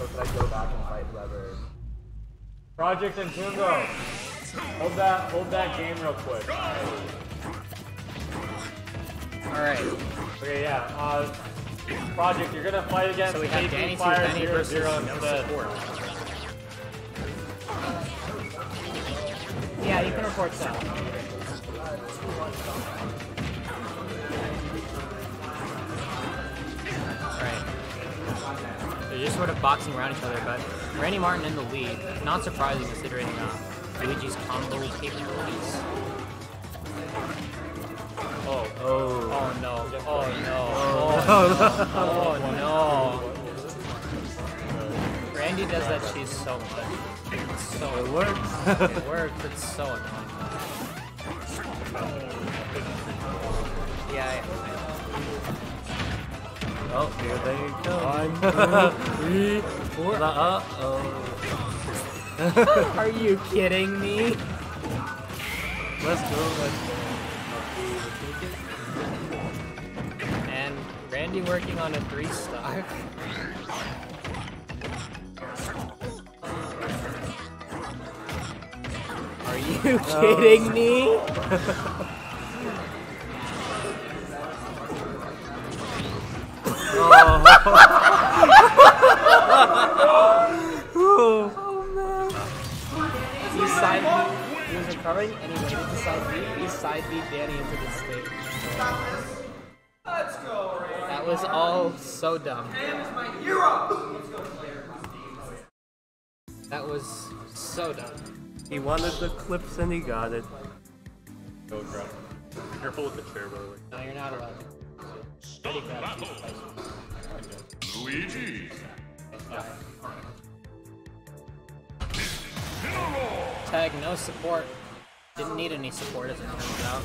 or should I go back and fight whoever? Project and Tungo. Hold that, hold that game real quick. Alright. Okay, yeah. Uh, Project, you're gonna fight against So we have KP Danny Fire Benny Zero no support. Yeah, you can report that. They're just sort of boxing around each other, but Randy Martin in the lead. Not surprising considering uh, Luigi's combo capabilities. Oh, Oh. oh no, oh no, oh no, oh no. Randy does that cheese so much. It's so It works. it works, it's so annoying. Yeah, I, Oh, here they go. One, two, three, four. Uh oh. Are you kidding me? Let's go. Let's go. And Randy working on a three star. Are you kidding me? He side B'd. He was recovering and he waited to side beat. He side B'd Danny into the stage. That was all so dumb. That was so dumb. He wanted the clips and he got it. Go grab. Careful with the chair, by the way. No, you're not allowed. Ready, grab a piece of ice. Luigi. Tag, no support. Didn't need any support as it turns out.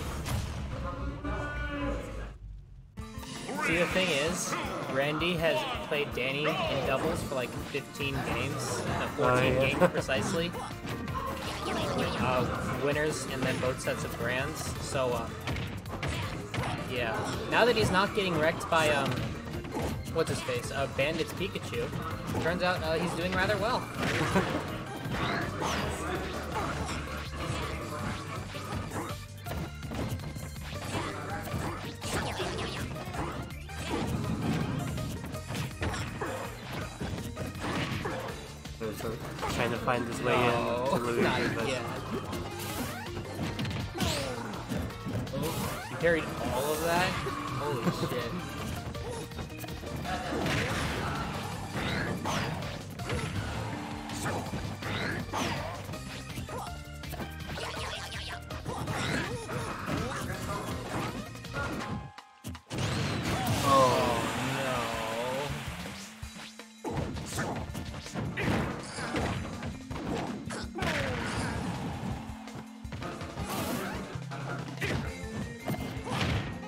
See, the thing is, Randy has played Danny in doubles for like 15 games, no, 14 Oh, yeah. games precisely. Uh, winners and then both sets of grands. So, uh, yeah. Now that he's not getting wrecked by, um, what's his face, uh, Bandit's Pikachu, turns out uh, he's doing rather well. Trying to find his way No, in to Luigi, not but yet. You carried all of that? Holy shit.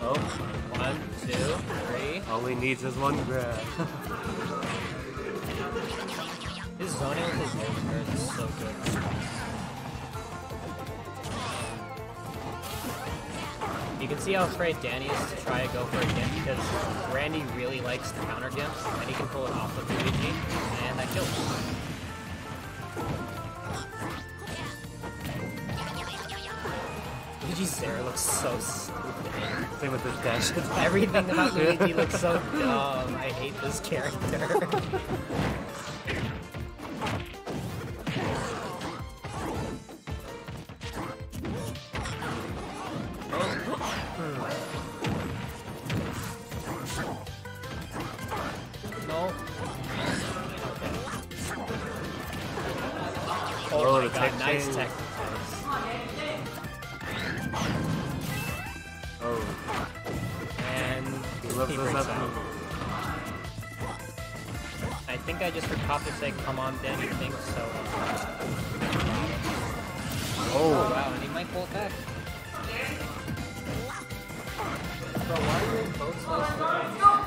Oh. One, two, three. all he needs is one grab. His zoning with his guard is so good. Um, you can see how afraid Danny is to try to go for a gimp because Randy really likes the counter gimps and he can pull it off with Luigi and that kills. Luigi's Sarah looks so stupid. Same with his dash. Everything about Luigi looks so dumb. I hate this character. no. Oh, Oh, my god, nice tech. He loves he breaks out. I think I just heard Copter say, come on, Danny, you think so. Oh. oh, wow, and he might pull it back. Bro, why are you in both slices?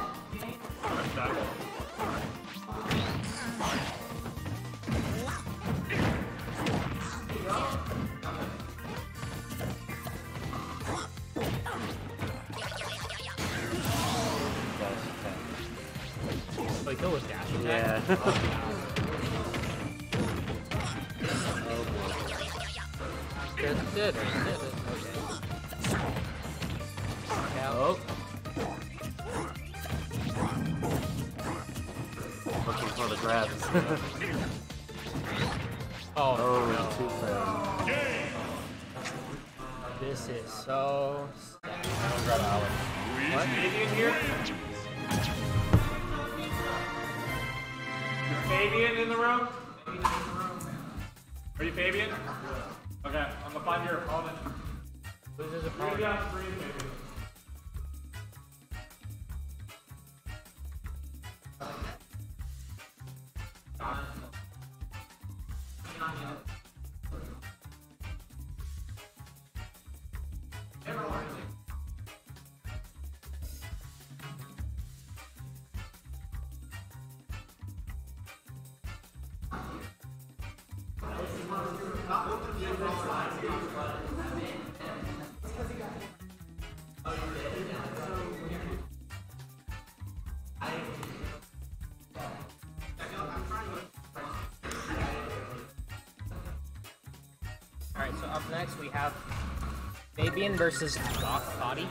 really cool with dash attack. Yeah. oh. Looking for the grabs. oh, oh no. This is so sad. I don't grab Alex. What? Here? Fabian in the room? Are you Fabian? Okay, I'm gonna find your opponent. Who's his You're gonna be opponent? on screen, Alright, so up next we have Fabian versus Goth Body.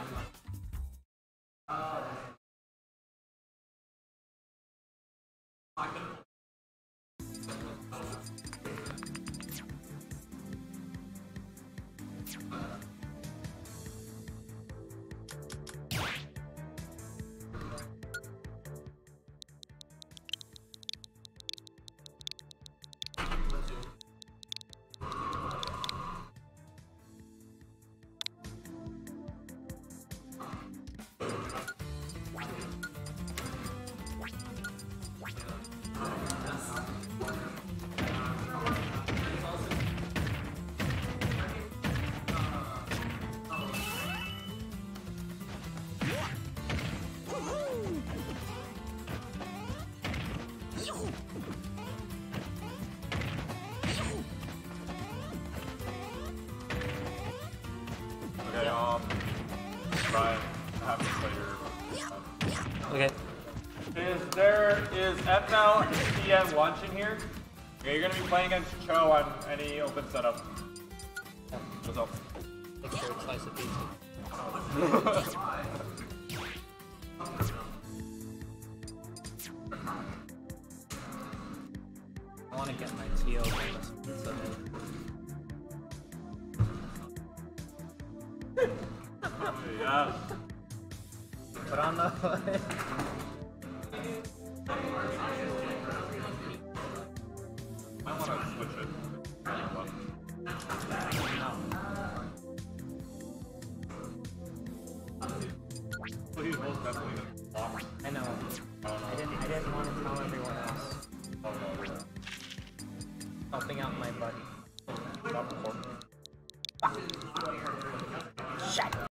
Okay. Is there is FNL and TN launching here? Okay, you're gonna be playing against Cho on any open setup. What's up? Take your slice of pizza. I want to get my TO pizza. yeah. Put on the hood. I wanna switch it. I know. I didn't. I didn't want to tell everyone else. Helping out my buddy.